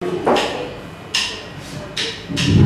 嗯。